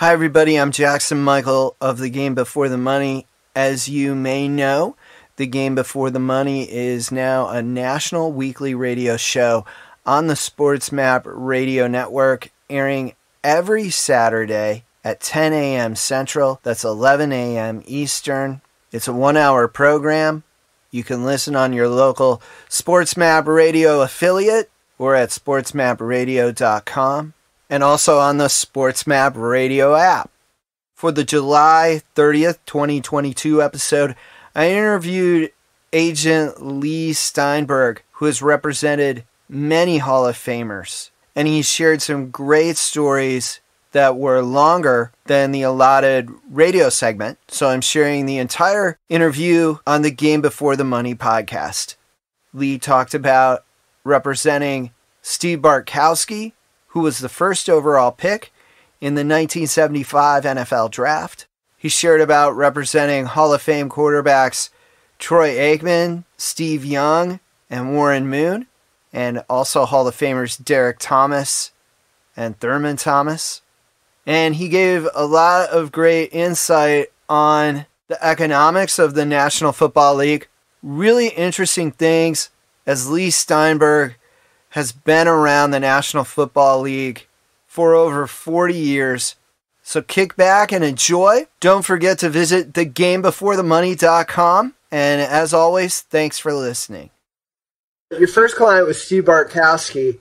Hi, everybody. I'm Jackson Michael of The Game Before the Money. As you may know, The Game Before the Money is now a national weekly radio show on the SportsMap Radio Network, airing every Saturday at 10 a.m. Central. That's 11 a.m. Eastern. It's a one hour program. You can listen on your local SportsMap Radio affiliate or at sportsmapradio.com and also on the SportsMap Radio app. For the July 30th, 2022 episode, I interviewed agent Leigh Steinberg, who has represented many Hall of Famers, and he shared some great stories that were longer than the allotted radio segment. So I'm sharing the entire interview on the Game Before the Money podcast. Leigh talked about representing Steve Bartkowski, who was the first overall pick in the 1975 NFL draft. He shared about representing Hall of Fame quarterbacks Troy Aikman, Steve Young, and Warren Moon, and also Hall of Famers Derrick Thomas and Thurman Thomas. And he gave a lot of great insight on the economics of the National Football League. Really interesting things as Leigh Steinberg has been around the National Football League for over 40 years. So kick back and enjoy. Don't forget to visit thegamebeforethemoney.com. And as always, thanks for listening. Your first client was Steve Bartkowski,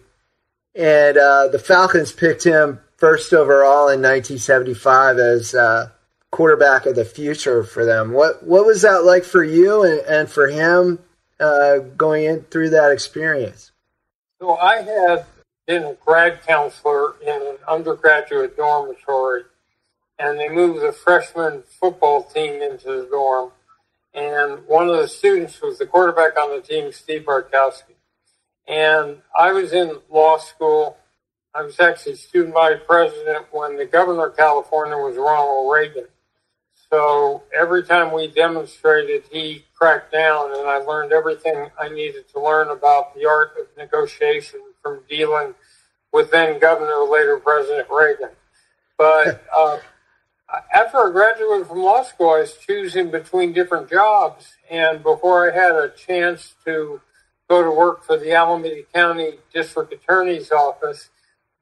and uh, the Falcons picked him first overall in 1975 as uh, quarterback of the future for them. What what was that like for you and, and for him uh, going in through that experience? So I had been a grad counselor in an undergraduate dormitory, and they moved the freshman football team into the dorm. And one of the students was the quarterback on the team, Steve Bartkowski. And I was in law school. I was actually student body president when the governor of California was Ronald Reagan. So every time we demonstrated, he cracked down, and I learned everything I needed to learn about the art of negotiation from dealing with then Governor, later President Reagan. But uh, after I graduated from law school, I was choosing between different jobs, and before I had a chance to go to work for the Alameda County District Attorney's Office,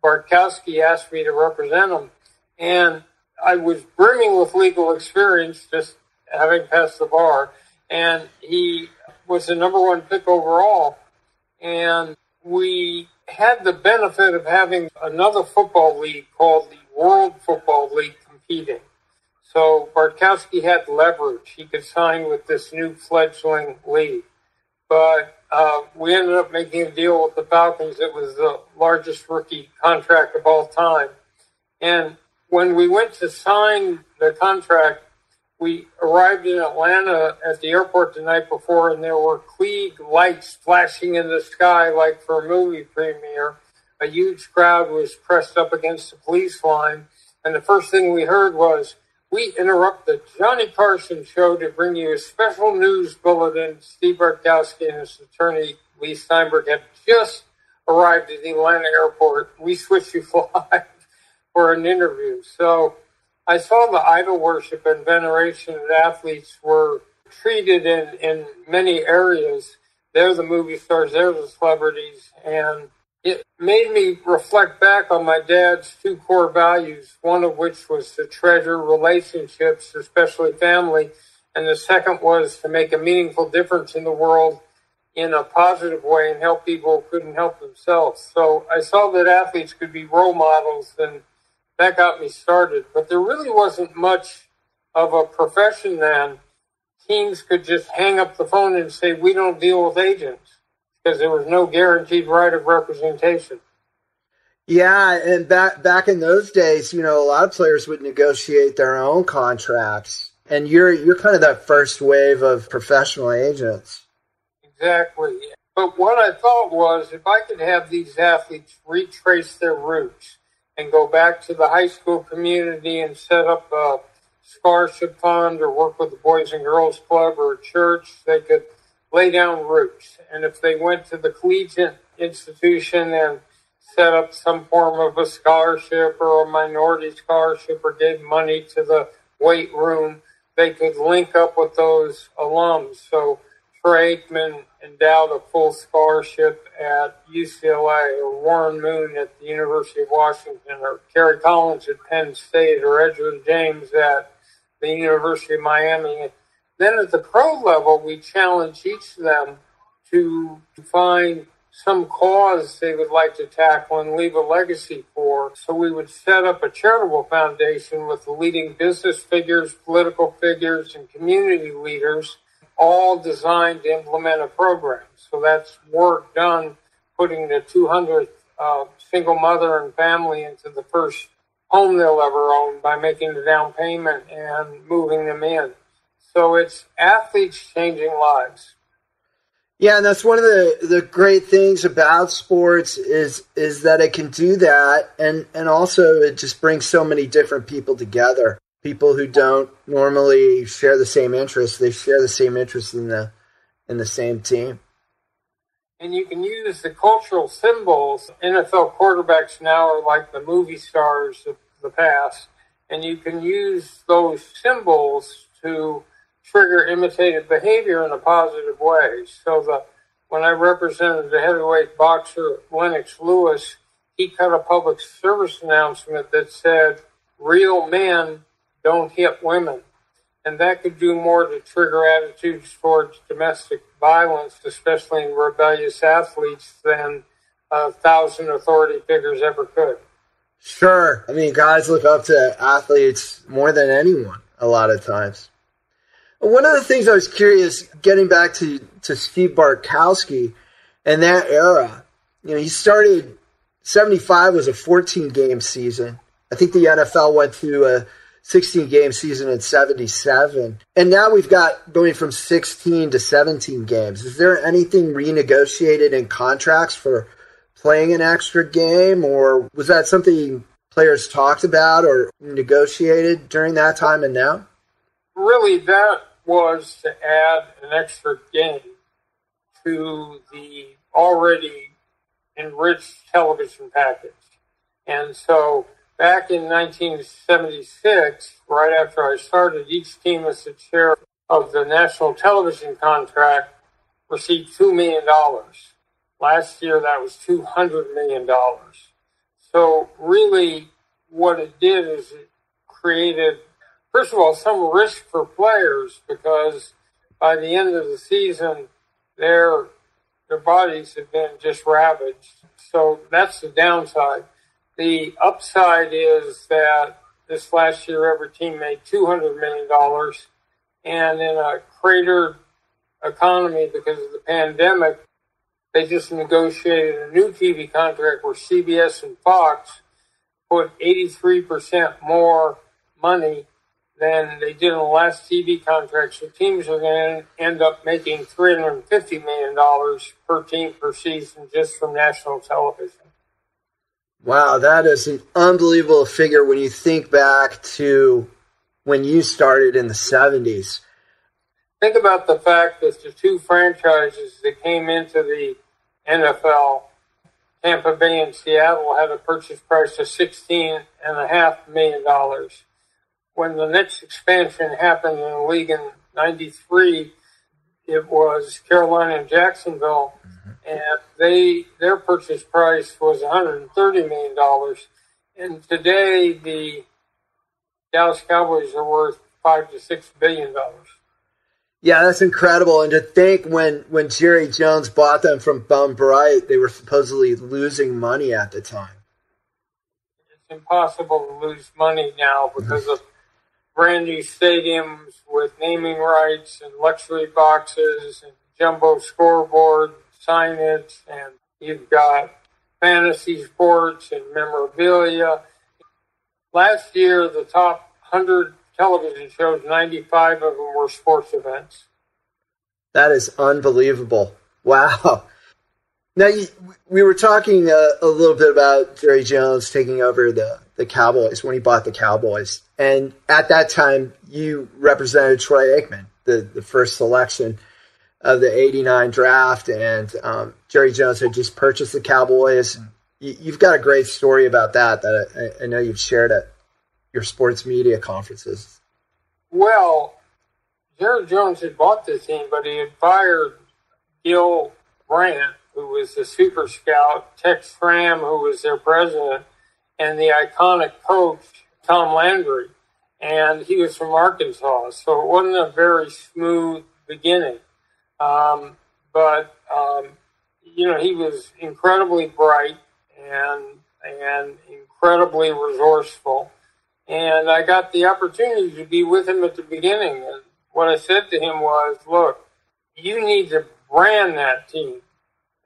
Bartkowski asked me to represent him, and I was brimming with legal experience, just having passed the bar, and he was the number one pick overall. And we had the benefit of having another football league called the World Football League competing. So Bartkowski had leverage. He could sign with this new fledgling league. But uh, we ended up making a deal with the Falcons. It was the largest rookie contract of all time. And when we went to sign the contract, we arrived in Atlanta at the airport the night before, and there were Klieg lights flashing in the sky like for a movie premiere. A huge crowd was pressed up against the police line, and the first thing we heard was, "We interrupt the Johnny Carson show to bring you a special news bulletin." Steve Bartkowski and his attorney Leigh Steinberg had just arrived at the Atlanta airport. We switched you fly for an interview. So I saw the idol worship and veneration that athletes were treated in, in many areas. They're the movie stars, they're the celebrities. And it made me reflect back on my dad's two core values, one of which was to treasure relationships, especially family. And the second was to make a meaningful difference in the world in a positive way and help people who couldn't help themselves. So I saw that athletes could be role models and that got me started. But there really wasn't much of a profession then. Teams could just hang up the phone and say, we don't deal with agents because there was no guaranteed right of representation. Yeah, and back back in those days, you know, a lot of players would negotiate their own contracts, and you're you're kind of that first wave of professional agents. Exactly. But what I thought was, if I could have these athletes retrace their roots, and go back to the high school community and set up a scholarship fund or work with the Boys and Girls Club or a church, they could lay down roots. And if they went to the collegiate institution and set up some form of a scholarship or a minority scholarship or gave money to the weight room, they could link up with those alums. So Troy Aikman endowed a full scholarship at UCLA, or Warren Moon at the University of Washington, or Kerry Collins at Penn State, or Edgerrin James at the University of Miami. Then at the pro level, we challenge each of them to find some cause they would like to tackle and leave a legacy for. So we would set up a charitable foundation with leading business figures, political figures, and community leaders, all designed to implement a program. So that's work done putting the 200th uh, single mother and family into the first home they'll ever own by making the down payment and moving them in. So it's athletes changing lives. Yeah, and that's one of the, the great things about sports is is that it can do that and, and also it just brings so many different people together. People who don't normally share the same interests, they share the same interests in the in the same team. And you can use the cultural symbols. NFL quarterbacks now are like the movie stars of the past, and you can use those symbols to trigger imitative behavior in a positive way. So the when I represented the heavyweight boxer Lennox Lewis, he cut a public service announcement that said, "Real men don't hit women," and that could do more to trigger attitudes towards domestic violence, especially in rebellious athletes, than a thousand authority figures ever could. Sure. I mean, guys look up to athletes more than anyone a lot of times. One of the things I was curious, getting back to, to Steve Bartkowski and that era, you know, he started 75 was a 14 game season. I think the NFL went through a 16 game season in 77. And now we've got going from 16 to 17 games. Is there anything renegotiated in contracts for playing an extra game, or was that something players talked about or negotiated during that time and now? Really, that was to add an extra game to the already enriched television package. And so back in 1976, right after I started, each team as the chair of the national television contract received $2 million. Last year, that was $200 million. So, really, what it did is it created, first of all, some risk for players because by the end of the season, their their bodies have been just ravaged. So that's the downside. The upside is that this last year, every team made $200 million. And in a cratered economy because of the pandemic, they just negotiated a new TV contract where CBS and Fox put 83% more money than they did in the last TV contract. So teams are going to end up making $350 million per team per season just from national television. Wow, that is an unbelievable figure when you think back to when you started in the 70s. Think about the fact that the two franchises that came into the NFL, Tampa Bay and Seattle had a purchase price of sixteen and a half million dollars. When the next expansion happened in the league in '93, it was Carolina and Jacksonville, mm-hmm. And they their purchase price was 130 million dollars. And today, the Dallas Cowboys are worth five to six billion dollars. Yeah, that's incredible. And to think when when Jerry Jones bought them from Bum Bright, they were supposedly losing money at the time. It's impossible to lose money now because of brand new stadiums with naming rights and luxury boxes and jumbo scoreboard signage, and you've got fantasy sports and memorabilia. Last year, the top 100 television shows, 95 of them were sports events. That is unbelievable. Wow. Now, you, we were talking uh, a little bit about Jerry Jones taking over the, the Cowboys when he bought the Cowboys. And at that time, you represented Troy Aikman, the, the first selection of the 89 draft. And um, Jerry Jones had just purchased the Cowboys. you've got a great story about that that I, I know you've shared at your sports media conferences. Well, Jerry Jones had bought the team, but he had fired Gil Brandt, who was the super scout, Tex Schramm, who was their president, and the iconic coach, Tom Landry. And he was from Arkansas, so it wasn't a very smooth beginning. Um, but, um, you know, he was incredibly bright and, and incredibly resourceful. And I got the opportunity to be with him at the beginning. And what I said to him was, look, you need to brand that team.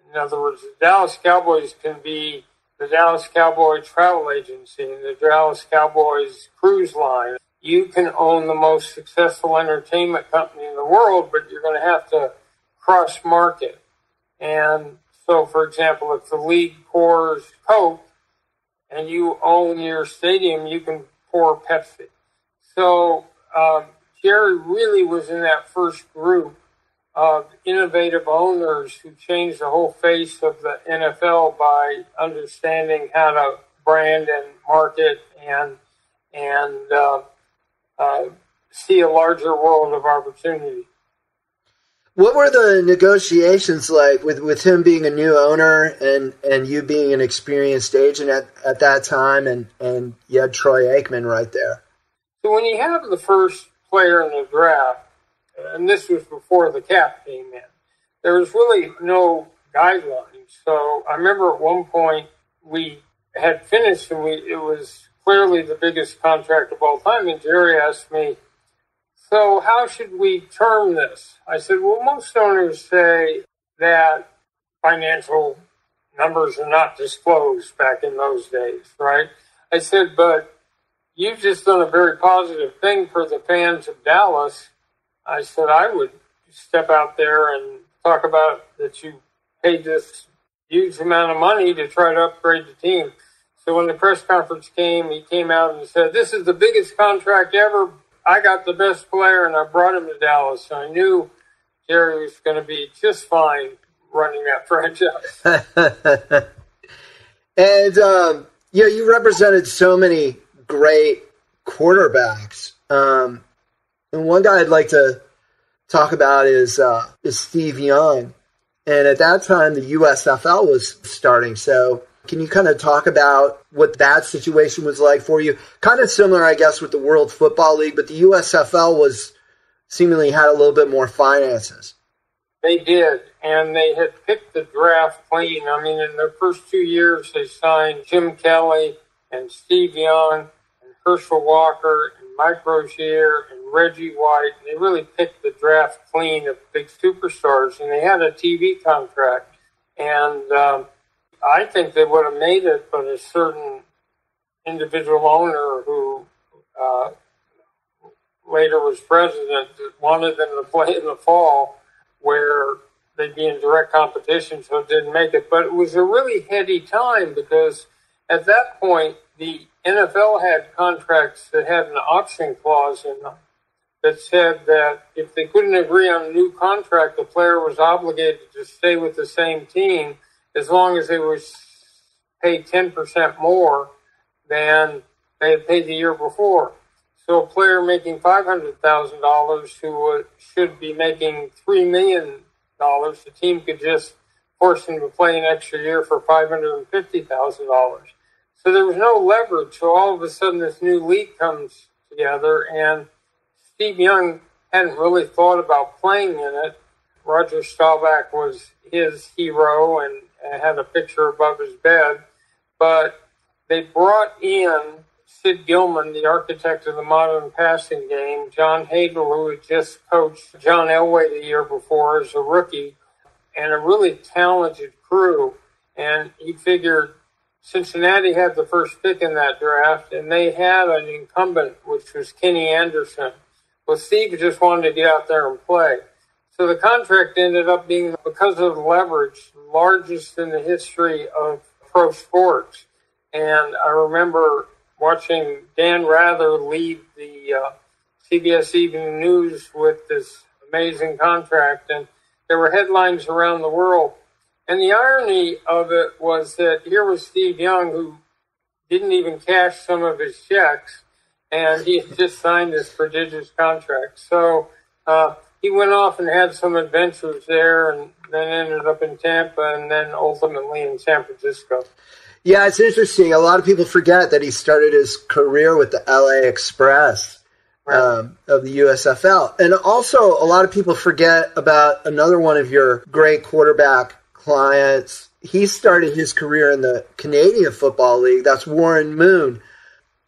In other words, the Dallas Cowboys can be the Dallas Cowboy Travel Agency and the Dallas Cowboys Cruise Line. You can own the most successful entertainment company in the world, but you're going to have to cross market. And so, for example, if the league pours Coke and you own your stadium, you can pour Pepsi. So, um, Jerry really was in that first group of innovative owners who changed the whole face of the NFL by understanding how to brand and market and and uh, uh, see a larger world of opportunity. What were the negotiations like with, with him being a new owner and, and you being an experienced agent at, at that time and, and you had Troy Aikman right there? So when you have the first player in the draft, and this was before the cap came in. There was really no guidelines. So I remember at one point we had finished and we it was clearly the biggest contract of all time. And Jerry asked me, So how should we term this? I said, Well most owners say that financial numbers are not disclosed back in those days, right? I said, but you've just done a very positive thing for the fans of Dallas I said I would step out there and talk about that you paid this huge amount of money to try to upgrade the team. So when the press conference came, he came out and said, This is the biggest contract ever. I got the best player and I brought him to Dallas. I knew Jerry was going to be just fine running that franchise. and, um, yeah, you represented so many great quarterbacks. Um, and one guy I'd like to talk about is uh, is Steve Young. And at that time, the USFL was starting. So, can you kind of talk about what that situation was like for you? Kind of similar, I guess, with the World Football League, but the USFL was seemingly had a little bit more finances. They did, and they had picked the draft clean. I mean, in their first two years, they signed Jim Kelly and Steve Young and Herschel Walker and Mike Rozier and Reggie White. They really picked the draft clean of big superstars, and they had a TV contract. And um, I think they would have made it, but a certain individual owner who uh, later was president wanted them to play in the fall where they'd be in direct competition, so it didn't make it. But it was a really heady time because at that point, the NFL had contracts that had an option clause in them that said that if they couldn't agree on a new contract, the player was obligated to stay with the same team as long as they were paid 10% more than they had paid the year before. So a player making $500,000 who should be making $3 million, the team could just force him to play an extra year for $550,000. So there was no leverage. So all of a sudden this new league comes together and – Steve Young hadn't really thought about playing in it. Roger Staubach was his hero and, and had a picture above his bed. But they brought in Sid Gillman, the architect of the modern passing game, John Hadl, who had just coached John Elway the year before as a rookie, and a really talented crew. And he figured Cincinnati had the first pick in that draft, and they had an incumbent, which was Kenny Anderson. Well, Steve just wanted to get out there and play. So the contract ended up being, because of leverage, largest in the history of pro sports. And I remember watching Dan Rather lead the uh, CBS Evening News with this amazing contract. And there were headlines around the world. And the irony of it was that here was Steve Young, who didn't even cash some of his checks, and he just signed this prodigious contract. So uh, he went off and had some adventures there, and then ended up in Tampa, and then ultimately in San Francisco. Yeah, it's interesting. A lot of people forget that he started his career with the LA Express right. um, of the USFL. And also, a lot of people forget about another one of your great quarterback clients. He started his career in the Canadian Football League. That's Warren Moon.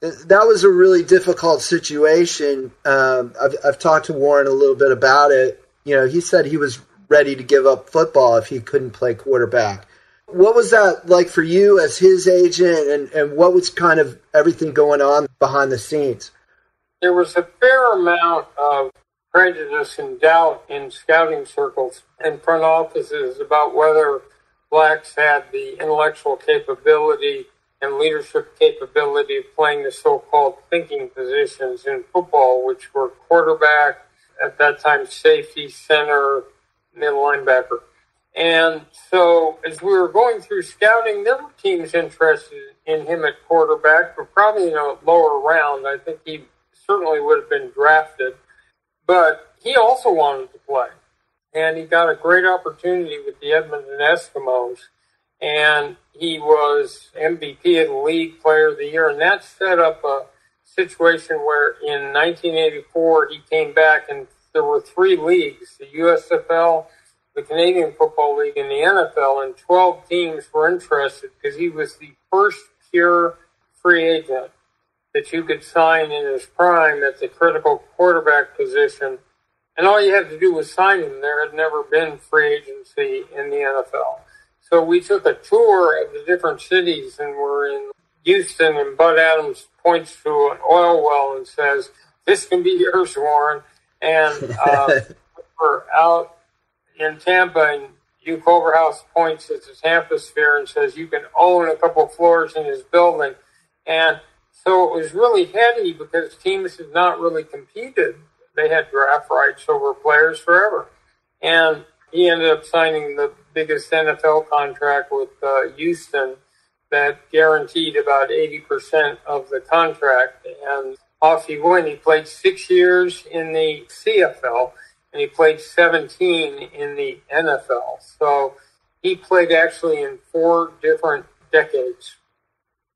That was a really difficult situation. Um, I've, I've talked to Warren a little bit about it. You know, he said he was ready to give up football if he couldn't play quarterback. What was that like for you as his agent, and, and what was kind of everything going on behind the scenes? There was a fair amount of prejudice and doubt in scouting circles and front offices about whether blacks had the intellectual capability and leadership capability of playing the so-called thinking positions in football, which were quarterback, at that time safety, center, middle linebacker. And so as we were going through scouting, there were teams interested in him at quarterback, but probably in a lower round. I think he certainly would have been drafted. But he also wanted to play. And he got a great opportunity with the Edmonton Eskimos. And he was MVP the league, player of the year. And that set up a situation where in 1984 he came back and there were three leagues the USFL, the Canadian Football League, and the NFL, and 12 teams were interested because he was the first pure free agent that you could sign in his prime at the critical quarterback position. And all you had to do was sign him. There had never been free agency in the NFL. So we took a tour of the different cities and we're in Houston and Bud Adams points to an oil well and says, this can be yours, Warren. And uh, we're out in Tampa and Hugh Culverhouse points at the Tampa sphere and says, you can own a couple floors in his building. And so it was really heady because teams had not really competed. They had draft rights over players forever. And he ended up signing the biggest NFL contract with uh, Houston that guaranteed about 80% of the contract. And off he went. He played six years in the CFL and he played 17 in the NFL. So he played actually in four different decades.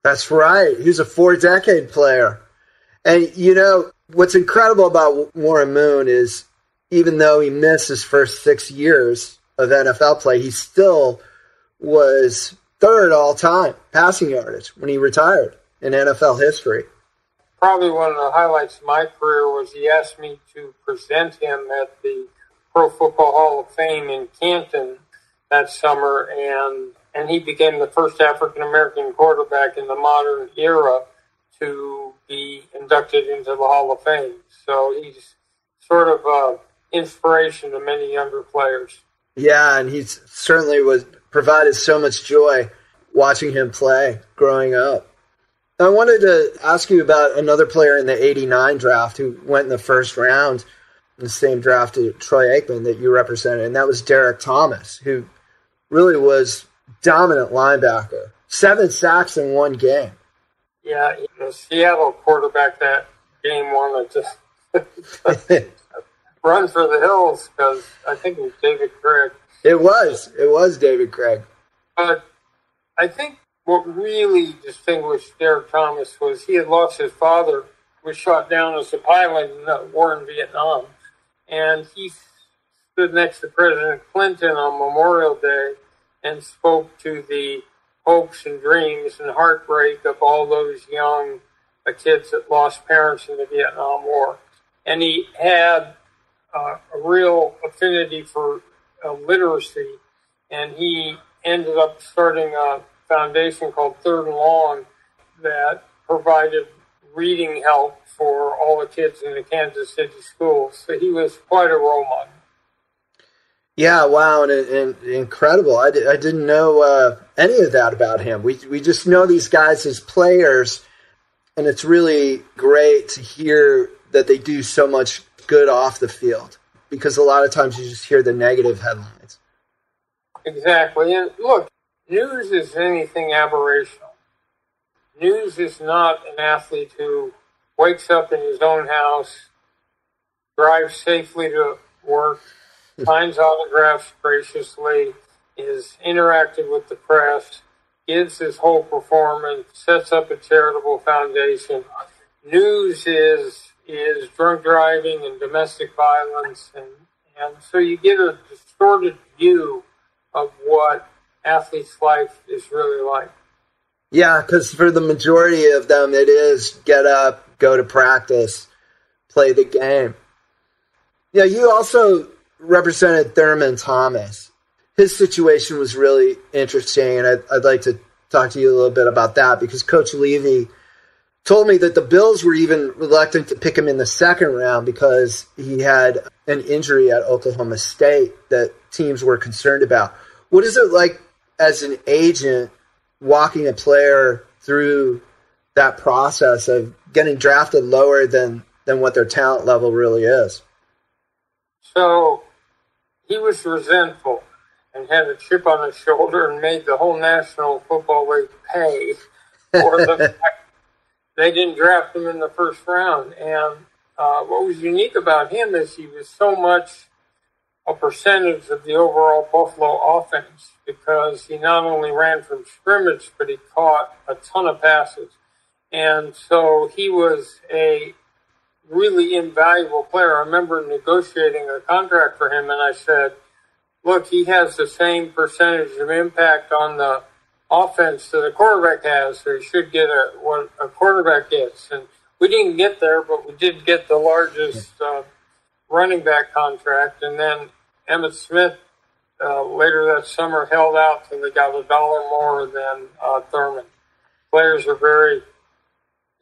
That's right. He's a four decade player. And you know, what's incredible about Warren Moon is even though he missed his first six years of NFL play, he still was third all time passing yardage when he retired in NFL history. Probably one of the highlights of my career was he asked me to present him at the Pro Football Hall of Fame in Canton that summer, and and he became the first African American quarterback in the modern era to be inducted into the Hall of Fame. So he's sort of an inspiration to many younger players. Yeah, and he certainly was provided so much joy watching him play growing up. I wanted to ask you about another player in the 89 draft who went in the first round in the same draft to Troy Aikman that you represented, and that was Derrick Thomas, who really was dominant linebacker. Seven sacks in one game. Yeah, the Seattle quarterback that game wanted to run for the hills because I think it was David Krieg. It was. It was David Krieg. But I think what really distinguished Derrick Thomas was he had lost his father, was shot down as a pilot in the war in Vietnam. And he stood next to President Clinton on Memorial Day and spoke to the hopes and dreams and heartbreak of all those young kids that lost parents in the Vietnam War. And he had uh, a real affinity for uh, literacy, and he ended up starting a foundation called Third and Long that provided reading help for all the kids in the Kansas City schools. So he was quite a role model. Yeah, wow, and, and incredible. I, I didn't know uh, any of that about him. We we just know these guys as players, and it's really great to hear that they do so much good off the field because a lot of times you just hear the negative headlines. Exactly. And look, news is anything aberrational. News is not an athlete who wakes up in his own house, drives safely to work, signs autographs graciously, is interactive with the press, gives his whole performance, sets up a charitable foundation. News is is drunk driving and domestic violence and and so you get a distorted view of what athlete's life is really like. Yeah, because for the majority of them, it is get up, go to practice, play the game. Yeah, you also represented Thurman Thomas. His situation was really interesting, and I'd, I'd like to talk to you a little bit about that because Coach Levy told me that the Bills were even reluctant to pick him in the second round because he had an injury at Oklahoma State that teams were concerned about. What is it like as an agent walking a player through that process of getting drafted lower than than what their talent level really is? So he was resentful and had a chip on his shoulder and made the whole National Football League pay for the fact they didn't draft him in the first round. And uh, what was unique about him is he was so much a percentage of the overall Buffalo offense because he not only ran from scrimmage, but he caught a ton of passes. And so he was a really invaluable player. I remember negotiating a contract for him, and I said, look, he has the same percentage of impact on the offense that a quarterback has, or he should get a, what a quarterback gets. And we didn't get there, but we did get the largest uh, running back contract. And then Emmitt Smith uh, later that summer held out and they got a dollar more than uh, Thurman. Players are very.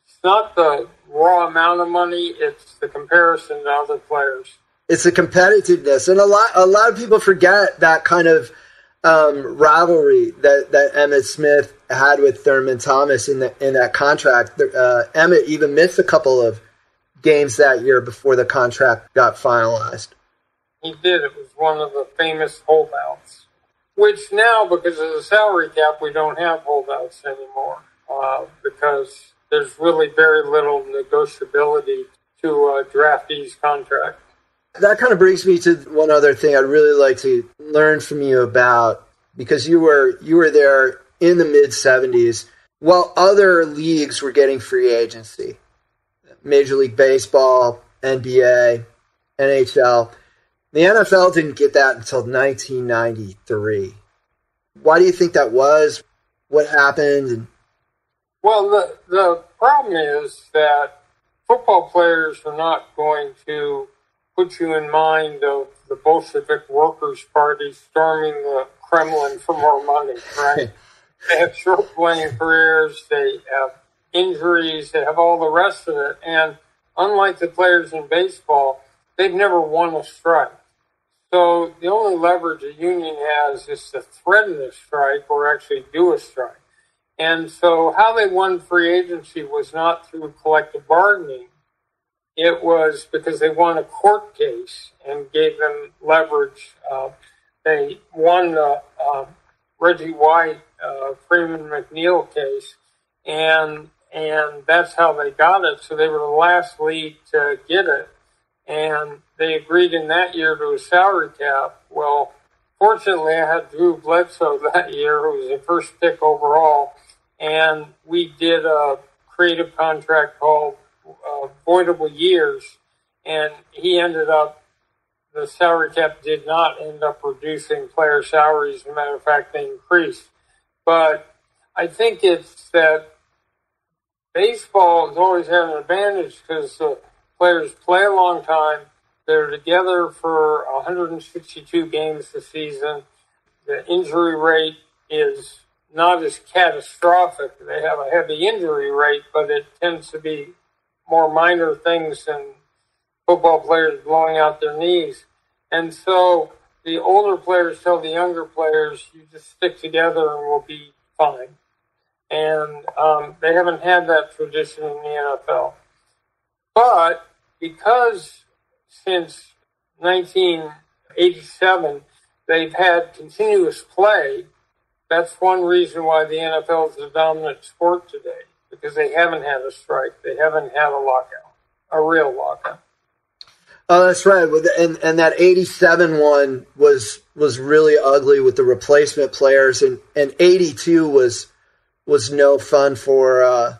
It's not the raw amount of money; it's the comparison to other players. It's the competitiveness, and a lot a lot of people forget that kind of um, rivalry that that Emmitt Smith had with Thurman Thomas in the in that contract. Uh, Emmitt even missed a couple of games that year before the contract got finalized. He did. It was one of the famous holdouts, which now, because of the salary cap, we don't have holdouts anymore uh, because there's really very little negotiability to a draftee's contract. That kind of brings me to one other thing I'd really like to learn from you about because you were you were there in the mid 70s while other leagues were getting free agency. Major League Baseball, NBA, NHL the NFL didn't get that until 1993. Why do you think that was? What happened? Well, the the problem is that football players are not going to put you in mind of the Bolshevik Workers' Party storming the Kremlin for more money, right? they have short playing careers, they have injuries, they have all the rest of it. And unlike the players in baseball, they've never won a strike. So the only leverage a union has is to threaten a strike or actually do a strike. And so how they won free agency was not through collective bargaining. It was because they won a court case and gave them leverage. Uh, they won the uh, Reggie White, uh, Freeman McNeil case, and and that's how they got it. So they were the last league to get it and they agreed in that year to a salary cap. Well, fortunately, I had Drew Bledsoe that year, who was the first pick overall, and we did a creative contract called uh, Voidable Years, and he ended up. The salary cap did not end up reducing player salaries. As a matter of fact, they increased. But I think it's that baseball has always had an advantage because uh, players play a long time. They're together for 162 games this season. The injury rate is not as catastrophic. They have a heavy injury rate, but it tends to be more minor things than football players blowing out their knees. And so the older players tell the younger players, you just stick together and we'll be fine. And um, they haven't had that tradition in the NFL. But because since 1987, they've had continuous play. That's one reason why the NFL is the dominant sport today because they haven't had a strike, they haven't had a lockout, a real lockout. Oh, that's right. And and that '87 one was was really ugly with the replacement players, and and '82 was was no fun for uh,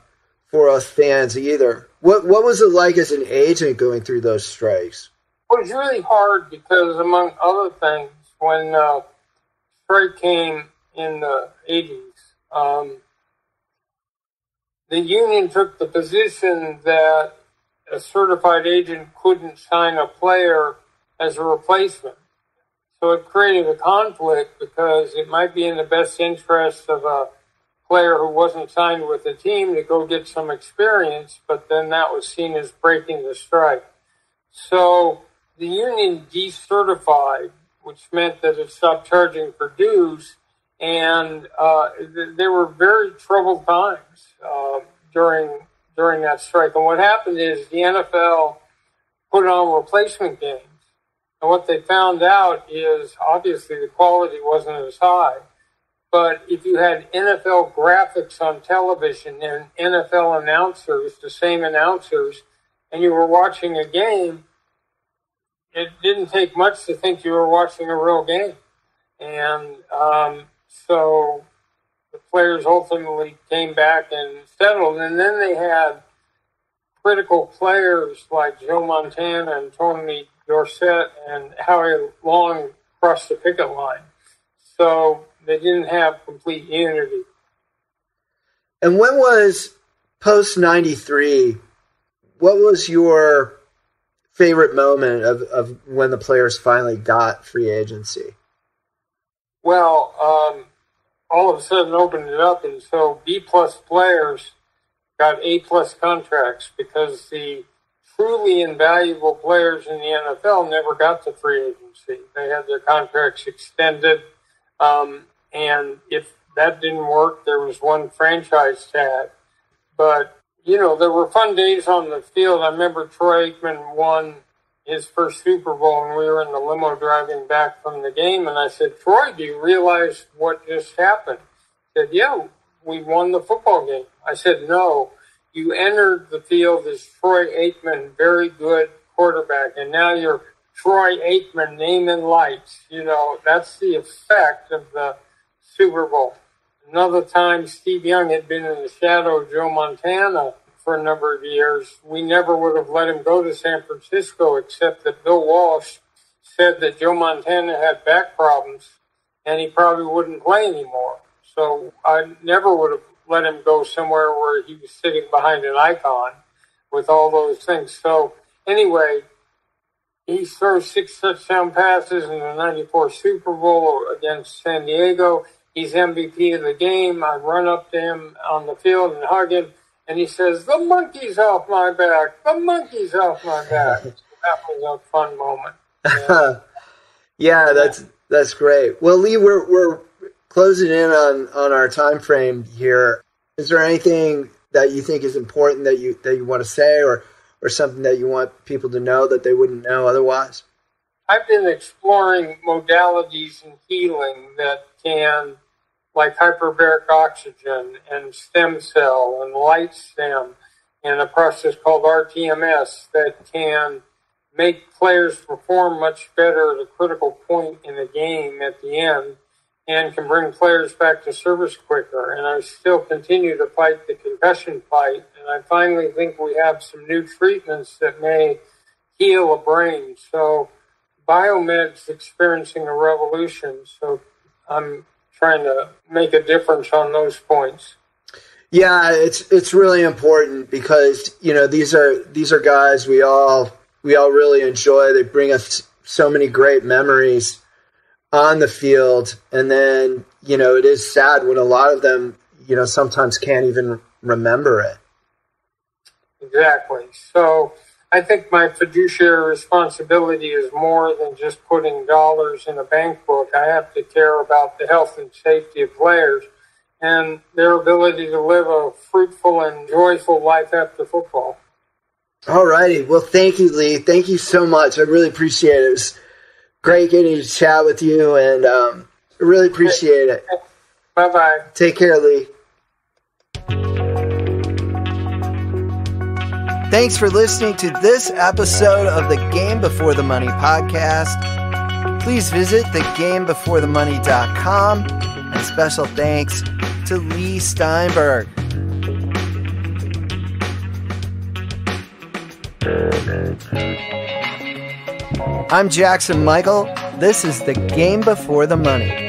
for us fans either. What what was it like as an agent going through those strikes? It was really hard because, among other things, when uh, strike came in the '80s, um, the union took the position that a certified agent couldn't sign a player as a replacement. So it created a conflict because it might be in the best interest of a player who wasn't signed with the team to go get some experience, but then that was seen as breaking the strike. So the union decertified, which meant that it stopped charging for dues, and uh, there were very troubled times uh, during during that strike. And what happened is the NFL put on replacement games. And what they found out is obviously the quality wasn't as high. But if you had NFL graphics on television and NFL announcers, the same announcers, and you were watching a game, it didn't take much to think you were watching a real game. And um, so the players ultimately came back and settled. And then they had critical players like Joe Montana and Tony Dorsett and Howie Long crossed the picket line. So they didn't have complete unity. And when was post 93? What was your favorite moment of, of when the players finally got free agency? Well, um, all of a sudden opened it up, and so B plus players got A plus contracts because the truly invaluable players in the NFL never got to free agency. They had their contracts extended, um, and if that didn't work, there was one franchise tag. But you know, there were fun days on the field. I remember Troy Aikman won his first Super Bowl, and we were in the limo driving back from the game. And I said, Troy, do you realize what just happened? He said, Yeah, we won the football game. I said, No, you entered the field as Troy Aikman, very good quarterback, and now you're Troy Aikman, name and lights. You know, that's the effect of the Super Bowl. Another time, Steve Young had been in the shadow of Joe Montana for a number of years. We never would have let him go to San Francisco, except that Bill Walsh said that Joe Montana had back problems and he probably wouldn't play anymore. So I never would have let him go somewhere where he was sitting behind an icon with all those things. So anyway, he throws six touchdown passes in the 94 Super Bowl against San Diego. He's MVP of the game. I run up to him on the field and hug him and he says, "The monkey's off my back. The monkey's off my back." that was a fun moment. Yeah. yeah, that's that's great. Well, Leigh, we're we're closing in on on our time frame here. Is there anything that you think is important that you that you want to say, or or something that you want people to know that they wouldn't know otherwise? I've been exploring modalities in healing that can like hyperbaric oxygen and stem cell and light stem and a process called RTMS that can make players perform much better at a critical point in the game at the end and can bring players back to service quicker. And I still continue to fight the concussion fight. And I finally think we have some new treatments that may heal a brain. So biomed's experiencing a revolution. So I'm trying to make a difference on those points. Yeah, it's it's really important because you know these are these are guys we all we all really enjoy. They bring us so many great memories on the field, and then you know it is sad when a lot of them you know sometimes can't even remember it. Exactly. So I think my fiduciary responsibility is more than just putting dollars in a bank book. I have to care about the health and safety of players and their ability to live a fruitful and joyful life after football. All righty. Well, thank you, Leigh. Thank you so much. I really appreciate it. It was Great getting to chat with you, and um, really appreciate it. Bye bye. Take care, Leigh. Thanks for listening to this episode of the Game Before the Money podcast. Please visit thegamebeforethemoney.com and special thanks to Leigh Steinberg. I'm Jackson Michael. This is the Game Before the Money.